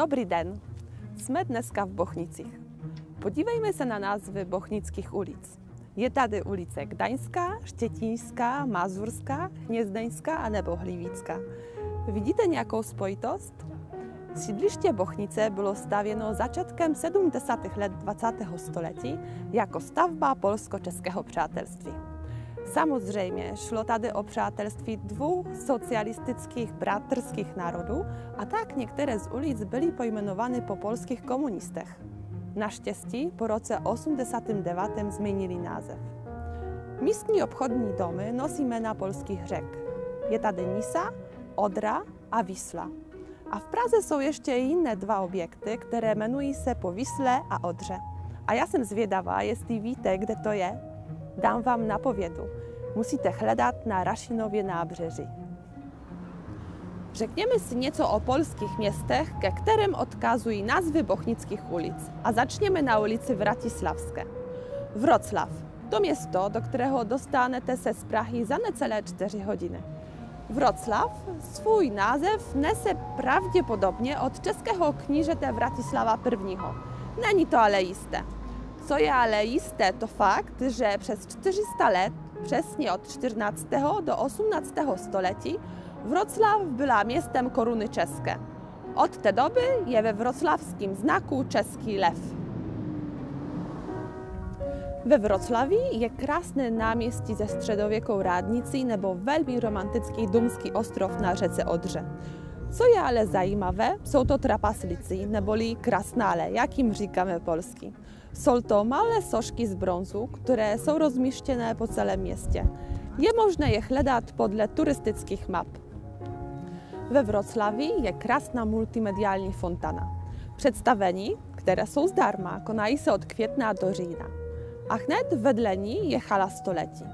Dobrý den. Jsme dneska v Bochnicích. Podívejme se na názvy bochnických ulic. Je tady ulice Gdaňská, Štětínská, Mazurská, Hnězdeňská a nebo Hlivická. Vidíte nějakou spojitost? Sídliště Bochnice bylo stavěno začátkem 70. let 20. století jako stavba polsko-českého přátelství. Samozřejmě šlo tady o přátelství dvou socialistických bratrských národů a tak některé z ulic byly pojmenovány po polských komunistech. Naštěstí po roce 89 změnili název. Místní obchodní domy nosí jména polských řek. Je tady Nisa, Odra a Wisla. A v Praze jsou ještě jiné dva objekty, které jmenují se po Wisle a Odře. A já jsem zvědavá, jestli víte, kde to je. Dám vám napovědu. Musíte hledat na Rašinově nábřeží. Řekněme si něco o polských městech, ke kterým odkazují nazwy bochnických ulic. A zaczniemy na ulicy Wratisławskie. Wrocław to město, do którego dostanete se z Prahy za niecałe 4 godziny. Wrocław swój název nese prawdopodobnie od czeskiego knížete Wratisława I. Není to ale jisté. Co je ale jisté, to fakt, że przez 400 lat, przesnie od XIV do XVIII století, Wrocław była miastem koruny czeskie. Od te doby je we wrocławskim znaku czeski lew. We Wrocławi je krasne namieści ze średowieką radnicy nebo velmi romantycki dumski ostrow na rzece Odrze. Co je ale zajímavé, są to trapaslicy, neboli krasnale, jakim říkáme polski. Są to małe soszki z brązu, które są rozmieszczone po całym mieście. Je można je hledat podle turystyckich map. We Wrocławi je krasna multimedialnie fontana. Przedstawieni, które są zdarma, konají se od kwietnia do října. A hned wedle ní je hala stoleci.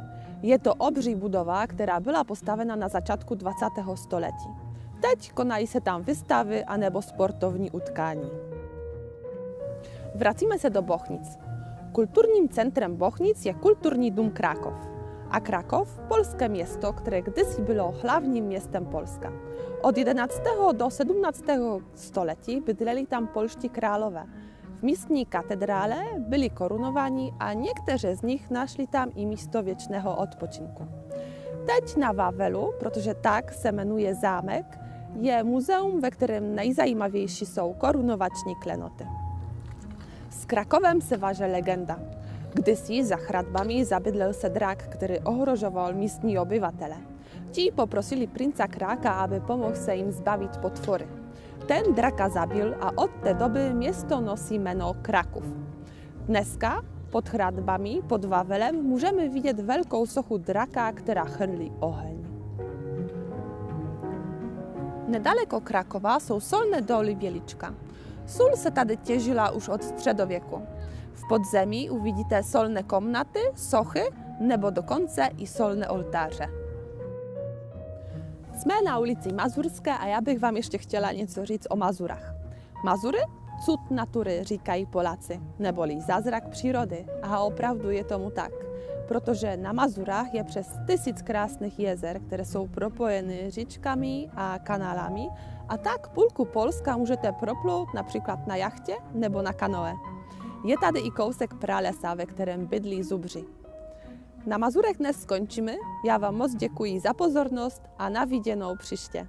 Je to obří budowa, która była postawiona na zaczątku XX stoleci. Teď konají se tam wystawy, a nebo sportowni utkani. Wracimy se do Bochnic. Kulturnym centrum Bochnic je Kulturni Dum Kraków. A Kraków polskie miasto, które kiedyś było głównym miastem Polska. Od XI do XVII stoleci bydleli tam polszci królowie. W miestnej katedrale byli korunowani, a niektórzy z nich naszli tam i miejsce wiecznego odpoczynku. Teď na Wawelu, protože tak se menuje zámek, je muzeum, we którym najzajímavější są korunowaczni klenoty. Z Krakowem se waży legenda. Kdysi za hradbami zabydlał se drak, który ohrożował miestni obywatele. Ci poprosili princa Kraka, aby pomógł se im zbawić potwory. Ten draka zabił, a od tej doby miasto nosi meno Kraków. Dneska pod hradbami, pod Wawelem, możemy widzieć wielką sochu draka, która chrli oheň. Nedaleko Krakowa są solne doly Wieliczka. Sól se tady těžila už od středověku. V podzemí uvidíte solné komnaty, sochy nebo dokonce i solné oltáře. Jsme na ulici Mazurské a já bych vám ještě chtěla něco říct o Mazurach. Mazury? Cud natury, říkají Polacy, neboli zázrak přírody. A opravdu je tomu tak, protože na Mazurach je přes tysic krásnych jezer, które są propojene rzeczkami a kanalami, a tak pulku Polska możecie propluć na przykład na jachcie nebo na kanoe. Je tady i kousek pralesa, ve kterém bydlí zubři. Na Mazurek dnes skończymy. Ja Wam moc dziękuję za pozorność, a na widzieną przyjście.